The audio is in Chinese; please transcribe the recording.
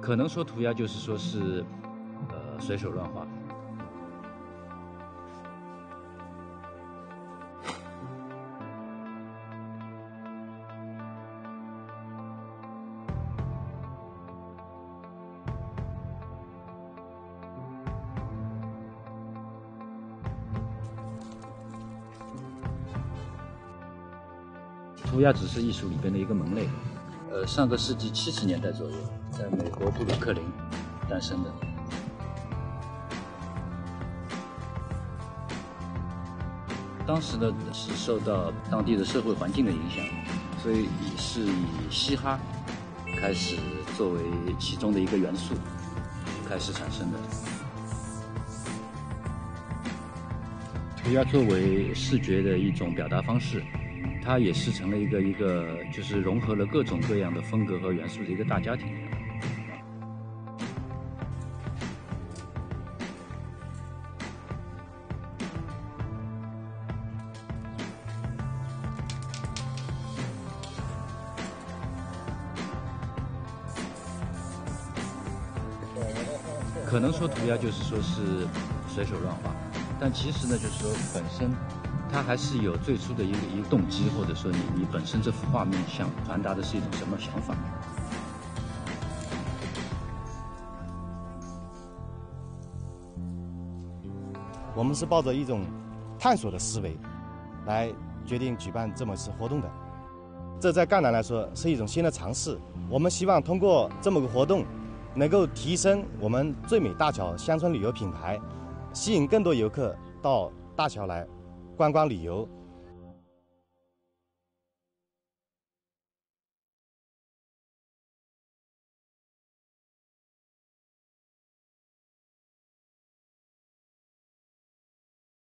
可能说涂鸦就是说是，呃，随手乱画。涂鸦只是艺术里边的一个门类，呃，上个世纪七十年代左右，在美国布鲁克林诞生的。当时呢是受到当地的社会环境的影响，所以是以嘻哈开始作为其中的一个元素开始产生的。涂鸦作为视觉的一种表达方式。它也是成了一个一个，就是融合了各种各样的风格和元素的一个大家庭。可能说涂鸦就是说是随手乱画，但其实呢，就是说本身。它还是有最初的一个一个动机，或者说你你本身这幅画面想传达的是一种什么想法？我们是抱着一种探索的思维来决定举办这么一次活动的。这在赣南来说是一种新的尝试。我们希望通过这么个活动，能够提升我们最美大桥乡村旅游品牌，吸引更多游客到大桥来。观光旅游。